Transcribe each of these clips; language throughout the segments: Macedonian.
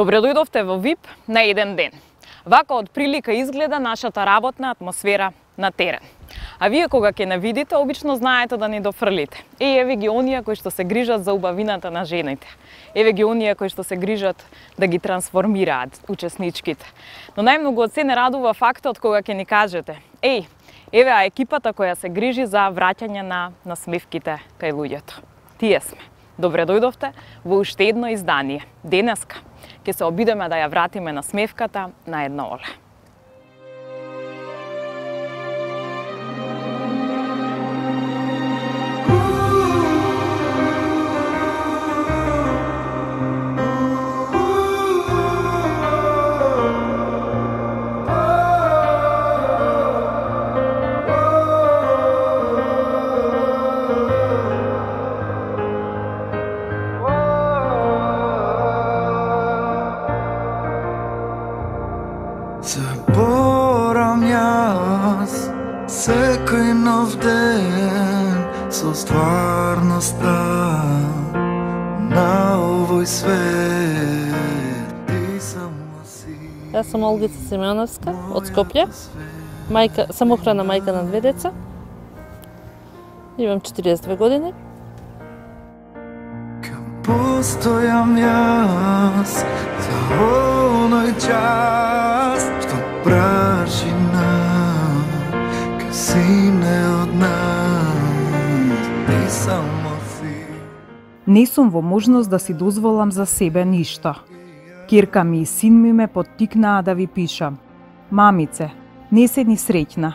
Добре дојдовте во ВИП на еден ден. Вака од прилика изгледа нашата работна атмосфера на терен. А вие кога ќе не видите, обично знаете да ни дофрлите. Е, еве ги оние кои што се грижат за убавината на жените. Еве ги оние кои што се грижат да ги трансформираат учесничките. Но најмногу од се не радува фактот кога ќе ни кажете, еј, еве а екипата која се грижи за враќање на насмевките кај луѓето. Тие сме. Добре дојдовте во уште едно издание. Денеска ќе се обидеме да ја вратиме на смевката на едно оле. Јас сум Олгица Симеоновска од Скопје. Мајка, самохрана мајка на две деца. Имам 42 години. Постојам јас за оној час што прашина ке сине од нас Ти само си Не сум во можност да си дозволам за себе ништо. Кирка ми и син ми ме поттикнаа да ви пишам. Мамице, не се ни среќна.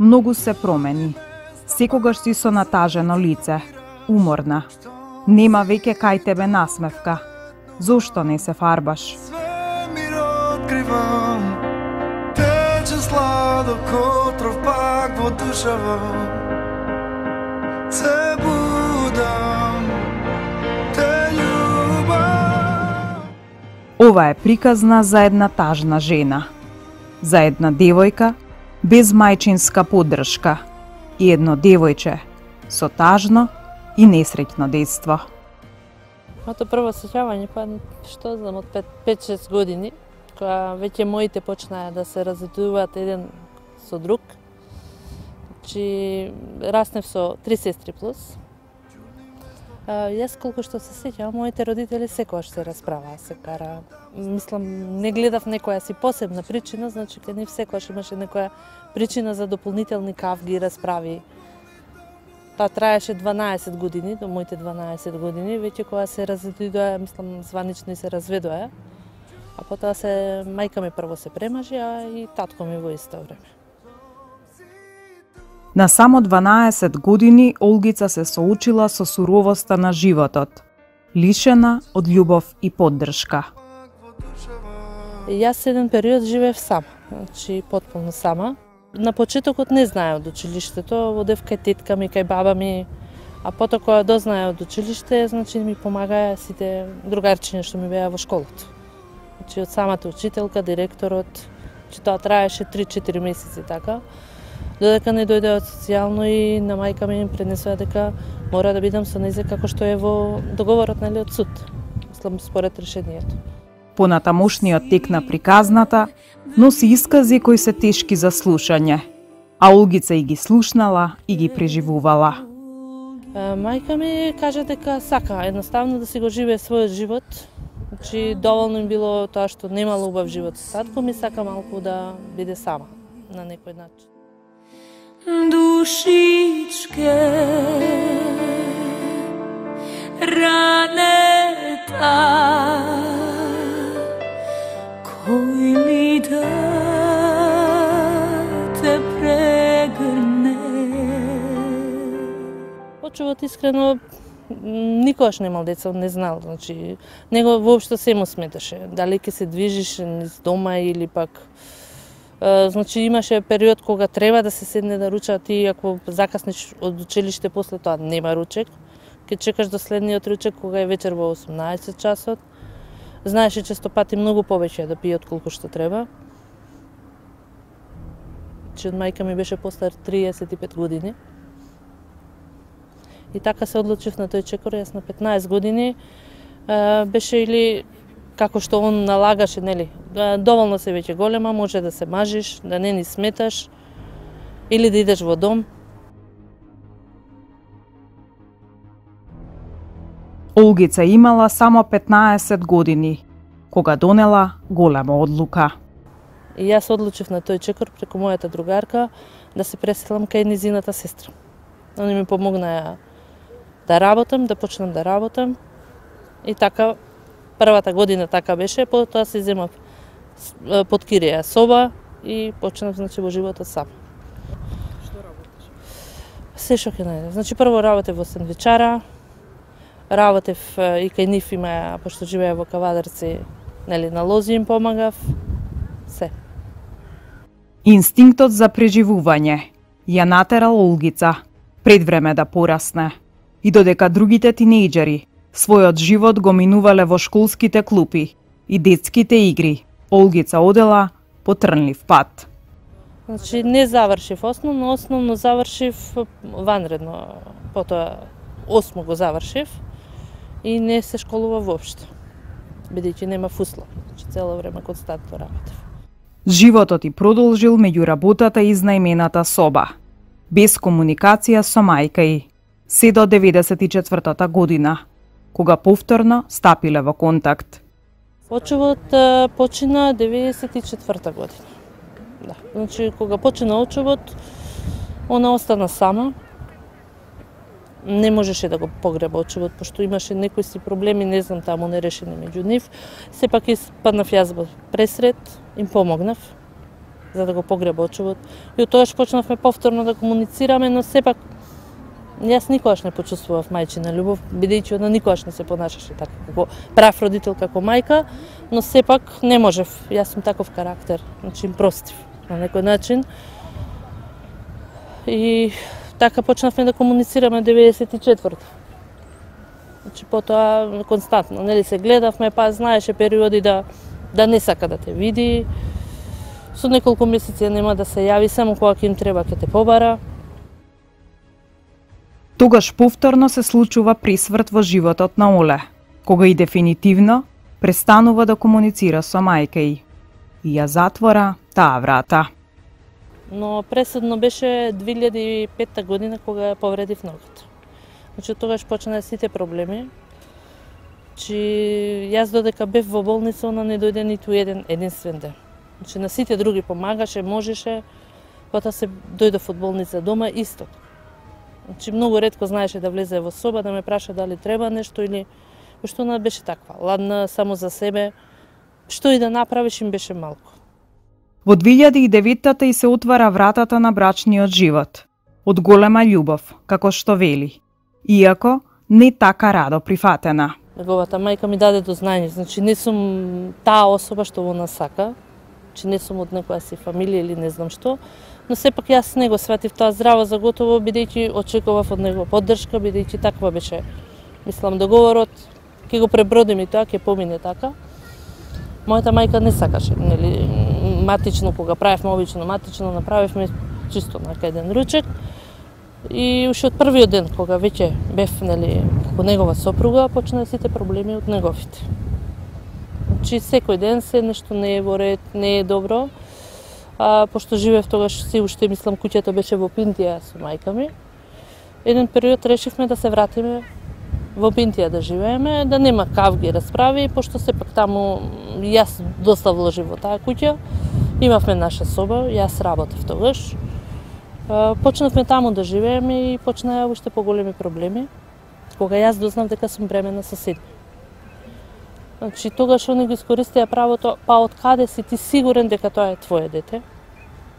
Многу се промени. Секогаш си со натажено лице, уморна. Нема веќе кај тебе насмевка. Зошто не се фарбаш? Свемир откривам Тече сладок отров пак во душава Цел Ова е приказна за една тажна жена. За една девојка без мајчинска поддршка и едно девојче со тажно и несреќно детство. Моето прво сеќавање, па што знам, од 5-6 години, кога веќе моите почнаа да се разлетуваат еден со друг. Значи, раснев со три сестри плюс. Јас колку што се сеќавам, моите родители секогаш се расправаа, се кара. Мислам, не гледав некоја си посебна причина, значи кај нив секогаш имаше некоја причина за дополнителни кавги, и расправи. Тоа траеше 12 години, до моите 12 години, веќе кога се разведоа, мислам, званично и се разведоа. А потоа се мајка ми прво се премажи, а и татко ми во исто време. На само 12 години Олгица се соочила со суровоста на животот, лишена од љубов и поддршка. Јас еден период живеев сама, значи потполно сама. На почетокот не знае од училиштето, одев кај тетка ми, кај баба ми, а потоа кога дознае од училиште, значи ми помагаа сите другарчиња што ми беа во школата. Значи од самата учителка, директорот, че тоа траеше 3-4 месеци така. Додека не дојде од социјално и на мајка ми им пренесоа дека мора да бидам со незе како што е во договорот нели од суд. Мислам според решението. Понатамошниот тек на приказната носи искази кои се тешки за слушање, а Олгица и ги слушнала и ги преживувала. Мајка ми кажа дека сака едноставно да си го живее својот живот. Значи доволно им било тоа што немала убав живот со татко ми, сака малку да биде сама на некој начин душичке. Ранета кој ми да те прегрне? Почуват искрено никогаш немал деца, не знал, значи него воопшто се му сметаше, дали ќе се движиш низ дома или пак Значи имаше период кога треба да се седне да ручат и ако закаснеш од училиште после тоа нема ручек. ке чекаш до следниот ручек кога е вечер во 18 часот. Знаеше често пати многу повеќе да пијат колку што треба. Че од мајка ми беше постар 35 години. И така се одлучив на тој чекор, јас на 15 години беше или како што он налагаше, нели, да, доволно се веќе голема, може да се мажиш, да не ни сметаш, или да идеш во дом. Олгица имала само 15 години, кога донела голема одлука. И јас одлучив на тој чекор преку мојата другарка да се преселам кај низината сестра. Они ми помогнаа да работам, да почнам да работам. И така, првата година така беше, потоа се земав под кирија соба и почнав значи во животот сам. Што работиш? Се што ќе најдев. Значи прво работев во сендвичара, работев и кај нив има, пошто живеа во Кавадарци, нели, на лози им помагав, се. Инстинктот за преживување ја натерал Олгица пред време да порасне. И додека другите тинејџери својот живот го минувале во школските клупи и детските игри, Олгица одела по трнлив пат. Значи не завршив основно, основно завршив ванредно, потоа осмо го завршив и не се школува воопшто, бидејќи нема фусло, значи цело време константно работев. Животот и продолжил меѓу работата и знаимената соба, без комуникација со мајка и, се до 94 година, кога повторно стапиле во контакт. Очевот почина 94 година. Да. Значи, кога почина очевот, она остана сама, не можеше да го погреба очевот, пошто имаше некои си проблеми, не знам, таму нерешени меѓу нив. Сепак испаднав јас во пресред, им помогнав за да го погреба очевот. И од тогаш почнавме повторно да комуницираме, но сепак јас никогаш не почувствував мајчина љубов, бидејќи она никогаш не се понашаше така како прав родител како мајка, но сепак не можев. Јас сум таков карактер, значи им простив на некој начин. И така почнавме да комуницираме 94 Значи потоа константно, нели се гледавме, па знаеше периоди да да не сака да те види. Со неколку месеци нема да се јави, само кога ќе им треба ќе те побара. Тогаш повторно се случува присврт во животот на Оле, кога и дефинитивно престанува да комуницира со мајка и и ја затвора таа врата но пресудно беше 2005 година кога ја повредив ногата. Значи тогаш почна сите проблеми. Чи јас додека бев во болница, она не дојде ниту еден единствен ден. Значи на сите други помагаше, можеше, потоа се дојдов од болница дома исто. Значи многу ретко знаеше да влезе во соба да ме праша дали треба нешто или што она беше таква, ладна само за себе. Што и да направиш им беше малку. Во 2009 и се отвара вратата на брачниот живот. Од голема љубов, како што вели. Иако не така радо прифатена. Неговата мајка ми даде до знање, значи не сум таа особа што во насака, значи не сум од некоја си фамилија или не знам што, но сепак јас не го сватив тоа здраво за готово, бидејќи очекував од него поддршка, бидејќи таква беше, мислам, договорот, ќе го пребродим и тоа, ќе помине така. Мојата мајка не сакаше, нели, матично, кога правевме обично матично, направивме чисто на еден ручек. И уште од првиот ден, кога веќе бев, нели, како негова сопруга, почнаа сите проблеми од неговите. Значи, секој ден се нешто не е во ред, не е добро. А, пошто живеев тогаш, си уште мислам, куќето беше во Пинтија со мајка ми. Еден период решивме да се вратиме во Пинтија да живееме, да нема кавги расправи, пошто сепак таму јас доста вложив во таа куќа. Имавме наша соба, јас работев тогаш. Почнавме таму да живееме и почнаа уште поголеми проблеми, кога јас дознав дека сум бремена со седми. Значи, тогаш они го искористија правото, па од каде си ти сигурен дека тоа е твое дете?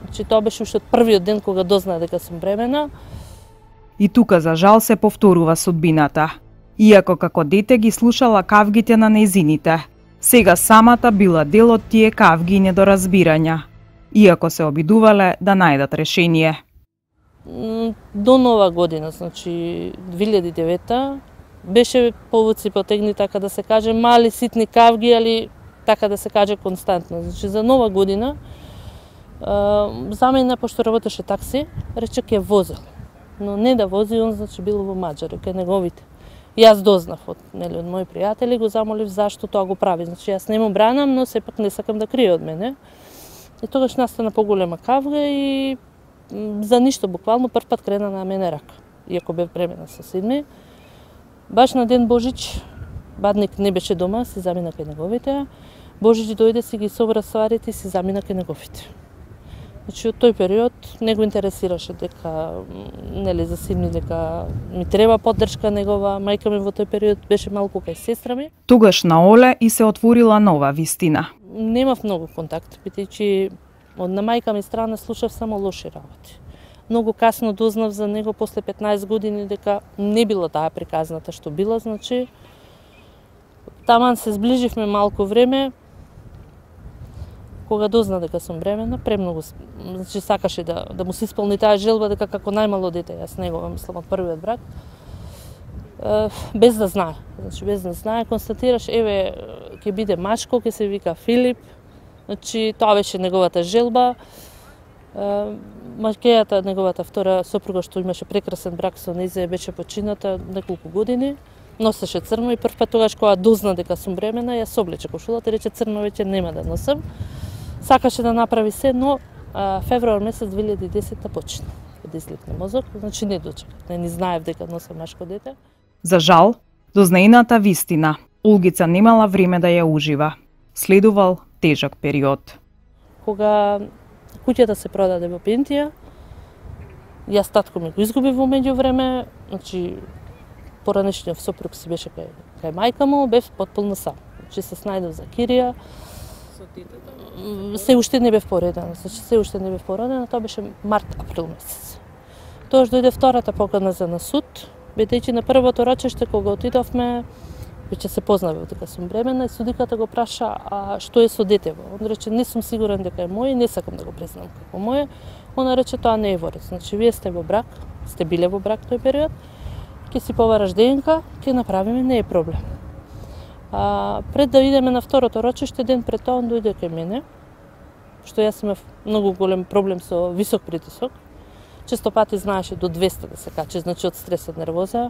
Значи, тоа беше уште од првиот ден кога дознаа дека сум бремена. И тука, за жал, се повторува судбината. Иако како дете ги слушала кавгите на незините, сега самата била дел од тие кавги и недоразбирања, иако се обидувале да најдат решение. До нова година, значи 2009 беше повуци потегни така да се каже мали ситни кавги, али така да се каже константно. Значи за нова година за мене пошто работеше такси, рече ќе возел. Но не да вози, он значи бил во Маджари, кај неговите Јас дознав од, нели, од мои пријатели, го замолив зашто тоа го прави. Значи, јас не му бранам, но сепак не сакам да крие од мене. И тогаш настана поголема кавга и за ништо, буквално прв пат крена на мене рака. Иако бев бремена со седми. Баш на ден Божич, Бадник не беше дома, се замина кај неговите. Божич дојде си ги собра стварите и се замина кај неговите. Значи, од тој период не го интересираше дека, нели, за син ми дека ми треба поддршка негова. Мајка ми во тој период беше малку кај сестра ми. Тогаш на Оле и се отворила нова вистина. Немав многу контакт, бидејќи од на мајка ми страна слушав само лоши работи. Многу касно дознав за него после 15 години дека не била таа приказната што била, значи таман се зближивме малку време, кога дозна дека сум бремена, премногу, значи сакаше да, да му се исполни таа желба дека како најмало дете, јас него, мислам, од првиот брак, без да знае. Значи, без да знае, констатираш, еве, ќе биде машко, ќе се вика Филип, значи, тоа беше неговата желба. Е, Макејата, неговата втора сопруга, што имаше прекрасен брак со незе, беше почината неколку години. Носеше црно и прв пат тогаш кога дозна дека сум бремена, ја соблече кошулата и рече црно веќе нема да носам. Сакаше да направи се, но а, февруар месец 2010 почина да излетне мозок, значи не дочека. Не ни знаев дека носам машко дете. За жал, до знаената вистина, Олгица немала време да ја ужива. Следувал тежок период. Кога куќата се продаде во пентија, јас татко ми го изгуби во меѓувреме, значи поранешниот сопруг си беше кај, кај мајка му, бев потполно сам. Значи се снајдов за Кирија. Се уште не бев поредена, значи се уште не бев поредена, тоа беше март-април месец. Тоаш дојде втората покана за на суд, бидејќи на првото рочеште кога отидовме, веќе се познаве дека сум бремена и судиката го праша а што е со детево. Он рече не сум сигурен дека е мој не сакам да го признам како моје. Она рече тоа не е во ред. Значи вие сте во брак, сте биле во брак тој период. Ќе си повараш ДНК, ќе направиме, не е проблем. А, пред да идеме на второто рочиште, ден пред тоа он дојде кај мене, што јас имав многу голем проблем со висок притисок. Често пати знаеше до 200 да се качи, значи од стрес, од нервоза.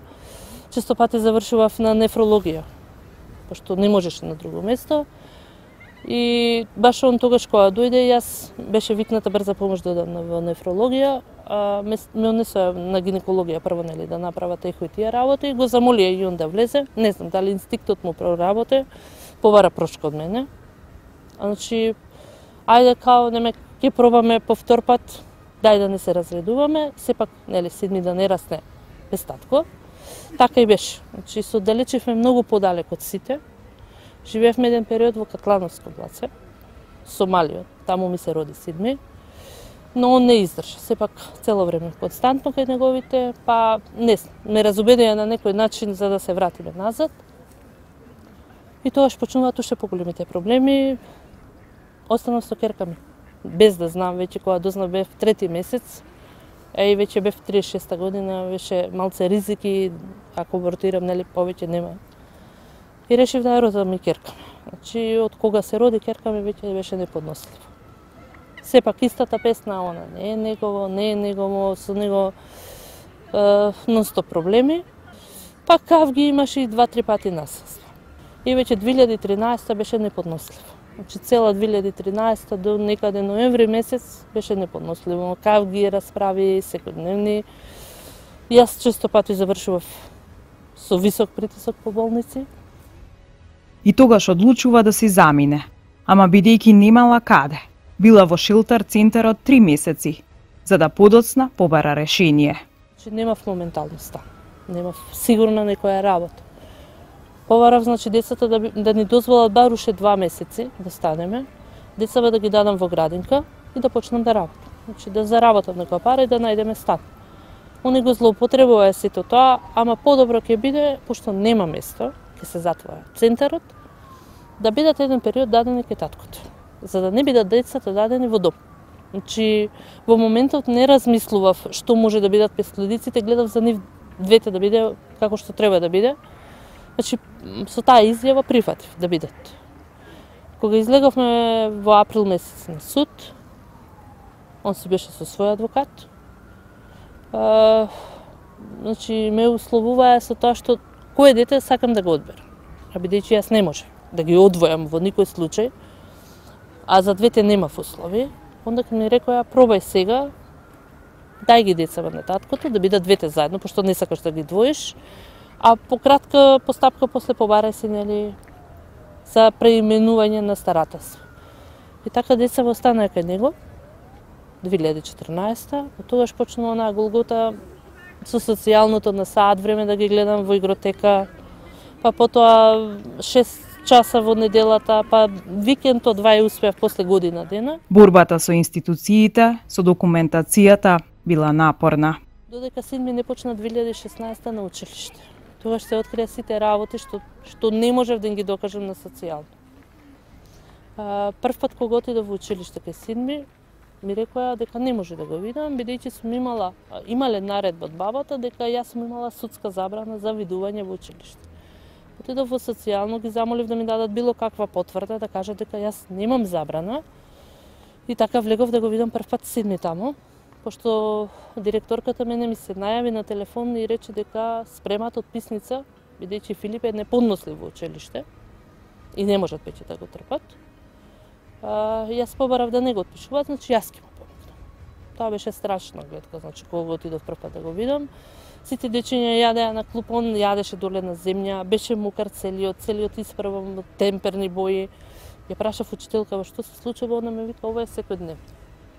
Често пати завршував на нефрологија, пошто не можеше на друго место. И баш он тогаш кога дојде, јас беше викната брза помош да одам во нефрологија, а ме, ме однесоа на гинекологија прво нели да направат ехо и тие работи, го замолија и он да влезе. Не знам дали инстинктот му проработе, повара прошка од мене. А, значи, ајде као, неме, ќе пробаме повтор пат, дај да не се разредуваме, сепак, нели, седми да не расне без татко. Така и беше. Значи, се оддалечивме многу подалек од сите. Живеевме еден период во Катлановско блаце, Сомалија, таму ми се роди Сидми. Но он не издржа, сепак цело време константно кај неговите, па не знам, ме разубедија на некој начин за да се вратиме назад. И тоаш почнуваат уште поголемите проблеми. Останав со керка ми. Без да знам, веќе кога дознав бев трети месец, е и веќе бев 36 година, беше малце ризики, ако абортирам, нели, повеќе нема. И решив да ја родам и керка. Значи, од кога се роди керка ми веќе беше неподносливо. Сепак истата песна, она не е негово, не е негово, со него е, нон-стоп проблеми. Па кав ги имаше и два-три пати насилство. И веќе 2013 беше неподносливо. Значи цела 2013 до некаде ноември месец беше неподносливо. Кав ги расправи секојдневни. Јас често пати завршував со висок притисок по болници. И тогаш одлучува да си замине, ама бидејќи немала каде, била во шилтер центарот три месеци, за да подоцна побара решение. Значи немав моментално стан. Немав сигурна некоја работа. Поварав, значи, децата да, да ни дозволат бар уште два месеци да станеме, децава да ги дадам во градинка и да почнам да работам. Значи, да заработам да некоја пара и да најдеме стан. Они го злоупотребува сето тоа, ама подобро ќе биде, пошто нема место, ќе се затвора центарот, да бидат еден период дадени ке таткото, за да не бидат децата дадени во дом. Значи, во моментот не размислував што може да бидат последиците, гледав за нив двете да биде како што треба да биде. Значи, со таа изјава прифатив да бидат. Кога излеговме во април месец на суд, он си беше со свој адвокат. А, значи, ме условуваа со тоа што кое дете сакам да го одберам. А бидејќи јас не може да ги одвојам во никој случај, а за двете немав услови, онда ми рекоа пробај сега, дај ги децава на таткото да бидат двете заедно, пошто не сакаш да ги двоиш, а по кратка постапка после побарај се нели за преименување на старателство. И така деца останаа кај него 2014 од тогаш почнува онаа голгота со социјалното на саат време да ги гледам во игротека, па потоа 6 часа во неделата, па викендот два и успеав после година дена. Борбата со институциите, со документацијата била напорна. Додека син ми не почна 2016 на училиште. Тогаш се открија сите работи што што не можев да ги докажам на социјално. Прв пат кога отидов во училиште кај син ми, ми рекоа дека не може да го видам, бидејќи сум имала, имале наредба од бабата дека јас сум имала судска забрана за видување во училиште. Отидов во социјално, ги замолив да ми дадат било каква потврда, да кажат дека јас немам забрана. И така влегов да го видам прв пат син ми таму, пошто директорката мене ми се најави на телефон и рече дека спремат отписница, бидејќи Филип е неподнослив во училиште и не можат веќе да го трпат а, јас побарав да не го отпишуваат, значи јас ќе му помогнам. Тоа беше страшна гледка, значи кога отидов прв да го видам. Сите дечиња јадеа на клуб, он јадеше доле на земја, беше мукар целиот, целиот испрвам темперни бои. Ја прашав учителка што се случува, она ме вика ова е секој ден.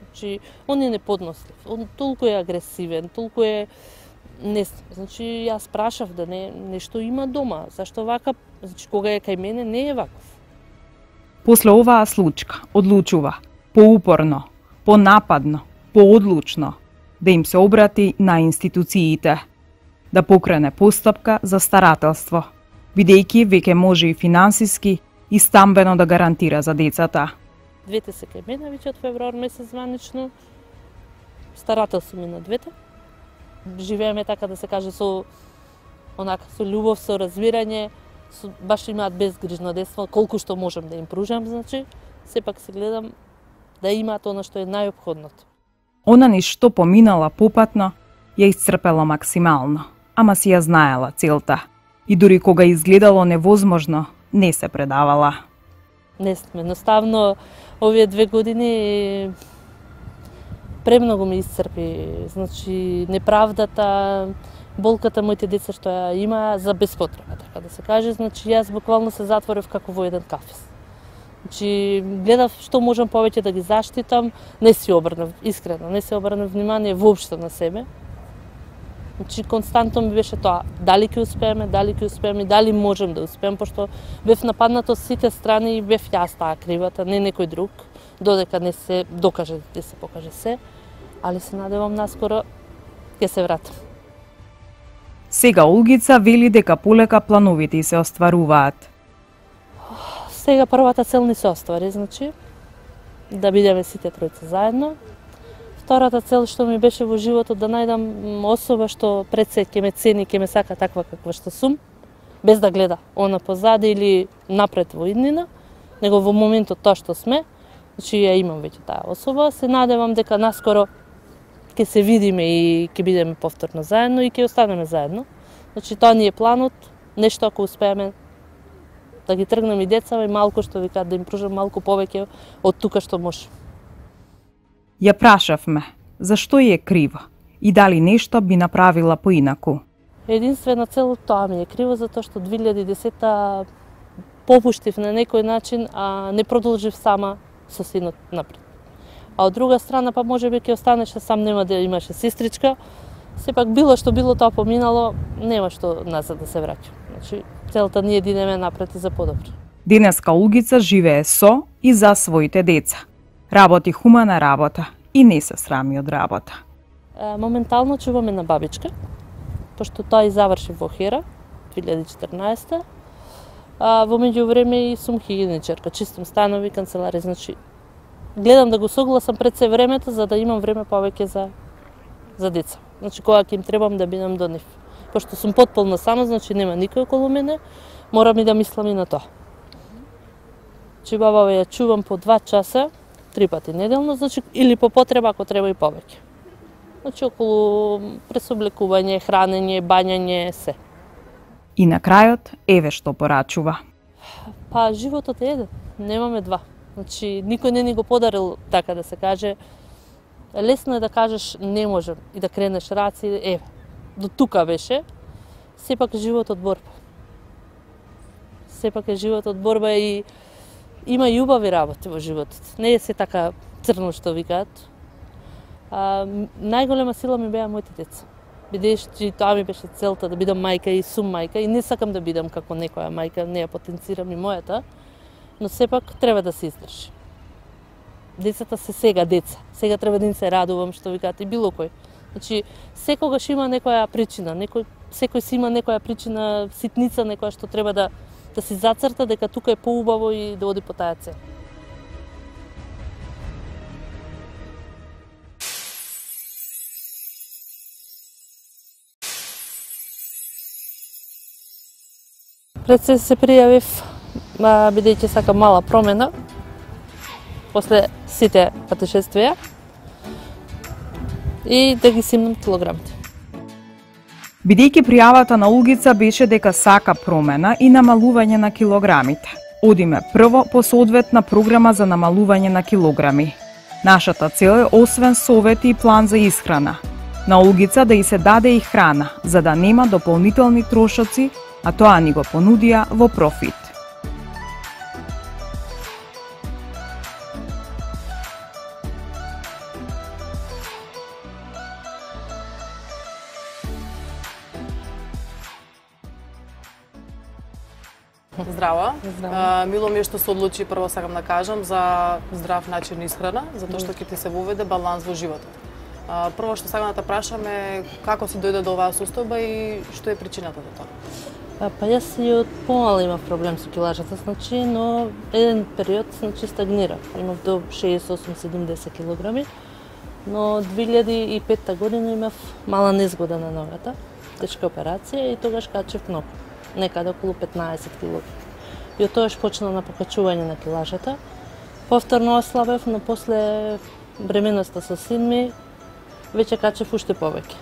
Значи, он е неподнослив, он толку е агресивен, толку е не, значи јас прашав да не нешто има дома, зашто вака, значи кога е кај мене не е ваков. После оваа случка одлучува поупорно, понападно, поодлучно да им се обрати на институциите, да покрене постапка за старателство, бидејќи веќе може и финансиски и стамбено да гарантира за децата. Двете се кај мене веќе од февруар месец званично. Старателство ми на двете. Живееме така да се каже со онака со љубов, со разбирање, со, баш имаат безгрижно детство, колку што можам да им пружам, значи, сепак се гледам да имаат она што е најопходното. Она ни што поминала попатно, ја исцрпела максимално, ама си ја знаела целта. И дури кога изгледало невозможно, не се предавала. Не сме, едноставно овие две години премногу ми исцрпи. Значи, неправдата, болката моите деца што ја има за безпотреба, така да се каже. Значи, јас буквално се затворив како во еден кафес. Значи, гледав што можам повеќе да ги заштитам, не си обрнав, искрено, не се обрнав внимание воопшто на себе. Значи, константно ми беше тоа, дали ќе успееме, дали ќе успееме, дали можем да успеем, пошто бев нападнат од сите страни и бев јас таа кривата, не некој друг, додека не се докаже, да се покаже се, али се надевам наскоро ќе се вратам. Сега Олгица вели дека полека плановите се остваруваат. Сега првата цел ни се оствари, значи, да бидеме сите тројца заедно. Втората цел што ми беше во животот да најдам особа што пред се ќе ме цени, ќе ме сака таква каква што сум, без да гледа она позади или напред во иднина, него во моментот тоа што сме, значи ја имам веќе таа особа, се надевам дека наскоро ќе се видиме и ќе бидеме повторно заедно и ќе останеме заедно. Значи тоа ни е планот, нешто ако успееме да ги тргнеме и децава и малку што викаат да им пружам малку повеќе од тука што може. Ја прашавме, зашто е крива и дали нешто би направила поинаку. Единствена цел тоа ми е криво затоа што 2010 попуштив на некој начин, а не продолжив сама со синот напред а од друга страна па може би ќе останеше сам нема да имаше сестричка, сепак било што било тоа поминало, нема што назад да се враќа. Значи, целта ни е да напред и за подобро. Денеска Улгица живее со и за своите деца. Работи хумана работа и не се срами од работа. Моментално чуваме на бабичка, пошто тоа и заврши во Хера 2014 А, во меѓувреме и сум хигиеничарка, чистам станови, канцелари, значи гледам да го согласам пред се времето за да имам време повеќе за за деца. Значи кога ќе им требам да бидам до нив. Пошто сум потполно сама, значи нема никој околу мене, морам и да мислам и на тоа. Чи баба ја чувам по два часа, три пати неделно, значи или по потреба ако треба и повеќе. Значи околу пресоблекување, хранење, бањање, се. И на крајот, еве што порачува. Па животот е еден, немаме два. Значи никој не ни го подарил така да се каже. Лесно е да кажеш не можем и да кренеш раци, еве. До тука беше. Сепак животот борба. Сепак е животот борба и има и убави работи во животот. Не е се така црно што викаат. А, најголема сила ми беа моите деца. Бидејќи тоа ми беше целта да бидам мајка и сум мајка и не сакам да бидам како некоја мајка, не ја потенцирам и мојата, но сепак треба да се издржи. Децата се сега деца. Сега треба да им се радувам што викаат и било кој. Значи секогаш има некоја причина, некој секој си има некоја причина, ситница некоја што треба да да си зацрта дека тука е поубаво и да оди по таа цел. Пред се се пријавив бидејќи сакам мала промена после сите патешествија и да ги симнам килограмите. Бидејќи пријавата на Улгица беше дека сака промена и намалување на килограмите. Одиме прво по соодветна програма за намалување на килограми. Нашата цел е освен совети и план за исхрана. На улгица да и се даде и храна, за да нема дополнителни трошоци, а тоа ни го понудија во профит. Здраво. Здраво. А, мило ми е што се одлучи прво сакам да кажам за здрав начин исхрана, затоа што ќе ти се воведе баланс во животот. А, прво што сакам да те прашам е како си дојде до оваа состојба и што е причината за тоа? А, па јас и од помала имав проблем со килажата, значи, но еден период значи стагнира. Имав до 68-70 килограми, но 2005 година имав мала незгода на ногата, тешка операција и тогаш качев многу, некаде околу 15 килограми. И од тогаш почна на покачување на килажата. Повторно ослабев, но после бременоста со син ми веќе качев уште повеќе.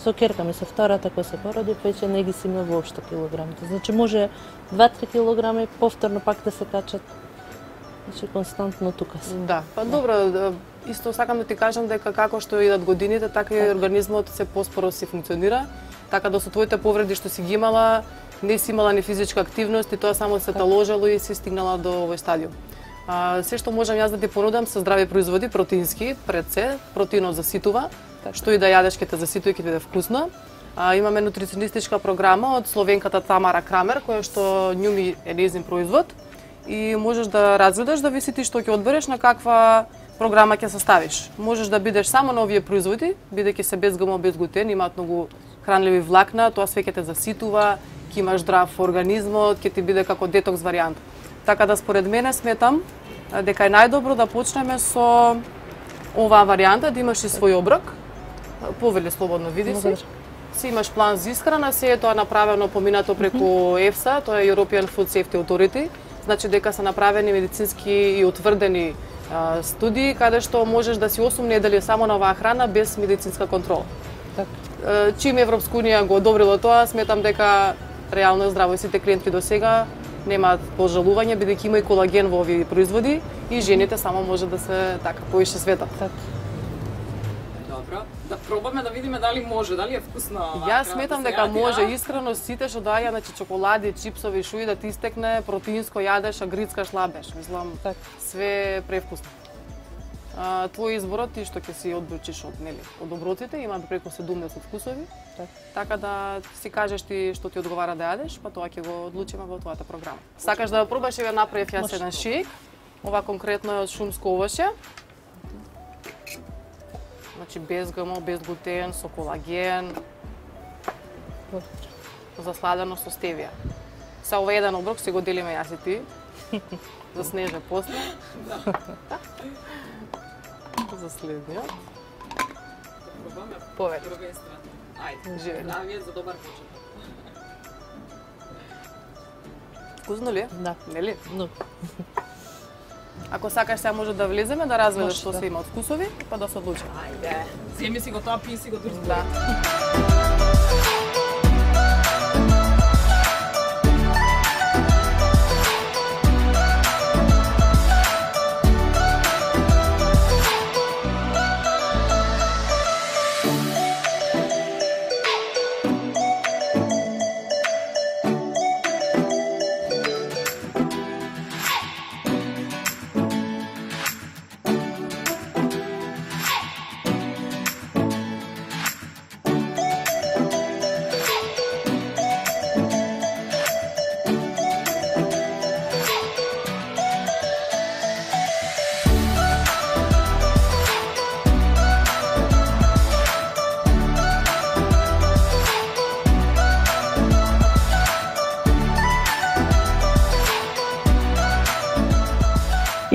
Со керка ми се втората која се породи, веќе не ги симна воопшто килограмите. Значи може 2-3 килограми повторно пак да се качат. Значи константно тука се. Да, па добро, да, исто сакам да ти кажам дека како што идат годините, така и организмот се поспоро си функционира, така да со твоите повреди што си ги имала, не си имала ни физичка активност и тоа само се таложело и си стигнала до овој стадиум. А, се што можам јас да ти понудам се здрави производи, протеински, пред се, протеинот заситува, што и да јадеш ќе те заситува и ќе ти биде вкусно. А, имаме нутриционистичка програма од словенката Тамара Крамер, која што њуми е нејзин производ и можеш да разгледаш да видиш ти што ќе одбереш на каква програма ќе составиш. Можеш да бидеш само на овие производи, бидејќи се без ГМО, без глутен, имаат многу хранливи влакна, тоа све ќе те заситува, ќе имаш здрав организмот, ќе ти биде како детокс варијанта. Така да според мене сметам дека е најдобро да почнеме со оваа варијанта, да имаш и свој оброк. А, Повели слободно, види си. Благодарам. Си имаш план за исхрана, се е тоа направено поминато преку EFSA, тоа е European Food Safety Authority, значи дека се направени медицински и утврдени а, студии каде што можеш да си 8 недели само на оваа храна без медицинска контрола. Така. Чим Европска унија го одобрила тоа, сметам дека реално е здраво и сите клиентки до сега немаат пожалување бидејќи има и колаген во овие производи и жените само може да се така поише светат. Така. Добро. Да пробаме да видиме дали може, дали е вкусно оваа Јас сметам да дека јади, може а? искрено сите што даја, значи чоколади, чипсови, шуи да ти истекне, протеинско јадеш, а грицкаш лабеш. Мислам, Така. све превкусно. А, твој изборот ти што ќе си одбручиш од нели, од добротите, има преку 70 вкусови. Така. Така да си кажеш ти што ти одговара да јадеш, па тоа ќе го одлучиме во твојата програма. Сакаш да ја пробаш и ја направив јас еден шейк. Ова конкретно е од шумско овоше. Значи без ГМО, без глутен, со колаген, засладено со стевија. Се ова еден оброк си го делиме јас и ти. За снеже после. За следниот. Страна. Ајде. Живи. Да, вие за добар почеток. Вкусно ли е? Да. Нели? Но Ако сакаш сега може да влеземе да разгледаш Може, што да. се има од вкусови, па да се одлучиме. Ајде. Земи си го тоа, пи си го друг. Да.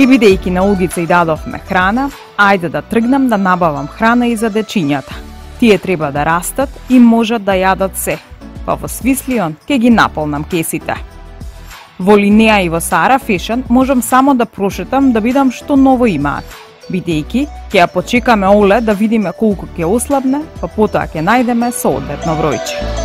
И бидејќи на улица и дадовме храна, ајде да тргнам да набавам храна и за дечињата. Тие треба да растат и можат да јадат се, па во Свислион ќе ги наполнам кесите. Во Линеа и во Сара Фешен можам само да прошетам да видам што ново имаат. Бидејќи, ќе ја почекаме Оле да видиме колку ќе ослабне, па потоа ќе најдеме соодветно бројче.